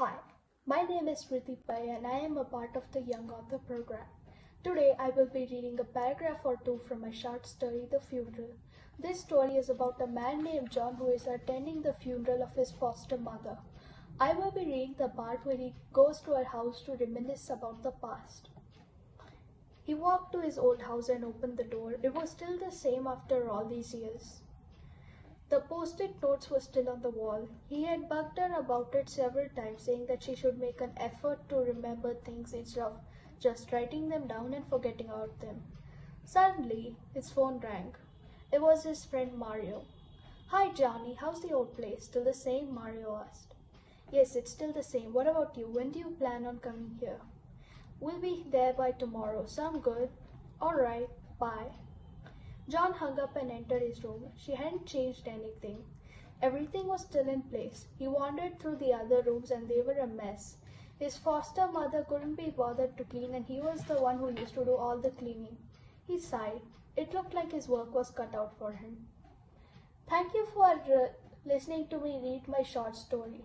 Hi, my name is Smriti Pai and I am a part of the Young Author program. Today I will be reading a paragraph or two from my short story, The Funeral. This story is about a man named John who is attending the funeral of his foster mother. I will be reading the part where he goes to her house to reminisce about the past. He walked to his old house and opened the door. It was still the same after all these years. The post-it notes were still on the wall. He had bugged her about it several times, saying that she should make an effort to remember things instead of just writing them down and forgetting about them. Suddenly, his phone rang. It was his friend Mario. Hi Johnny, how's the old place? Still the same? Mario asked. Yes, it's still the same. What about you? When do you plan on coming here? We'll be there by tomorrow. Sound good? Alright, bye. John hung up and entered his room. She hadn't changed anything. Everything was still in place. He wandered through the other rooms and they were a mess. His foster mother couldn't be bothered to clean and he was the one who used to do all the cleaning. He sighed. It looked like his work was cut out for him. Thank you for uh, listening to me read my short story.